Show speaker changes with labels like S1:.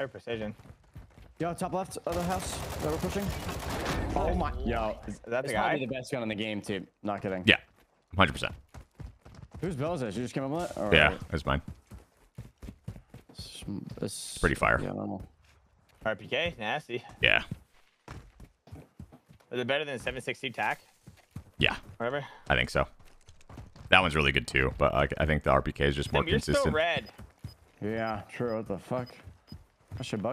S1: Better precision.
S2: Yo, top left of the house that we're pushing. Oh my. Yo,
S1: Is that
S2: it's
S1: the
S2: probably the best gun in the game, too. Not kidding.
S3: Yeah, 100%.
S2: Whose bill is this? You just came up with it? Or
S3: Yeah, that's mine.
S2: It's, it's
S3: Pretty fire.
S2: Yeah, normal.
S1: RPK, nasty.
S3: Yeah,
S1: Is it better than 760 tac?
S3: yeah,
S1: Whatever.
S3: I think so. That one's really good too, but I, I think the RPK is just more
S1: Tim, you're still
S3: consistent.
S1: red.
S2: Yeah, true. What the fuck? I should bug